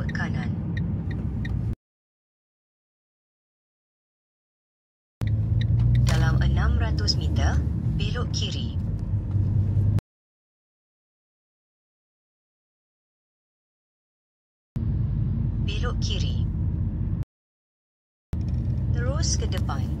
lutut kanan. Dalam 600 meter, belok kiri. Belok kiri. Terus ke depan.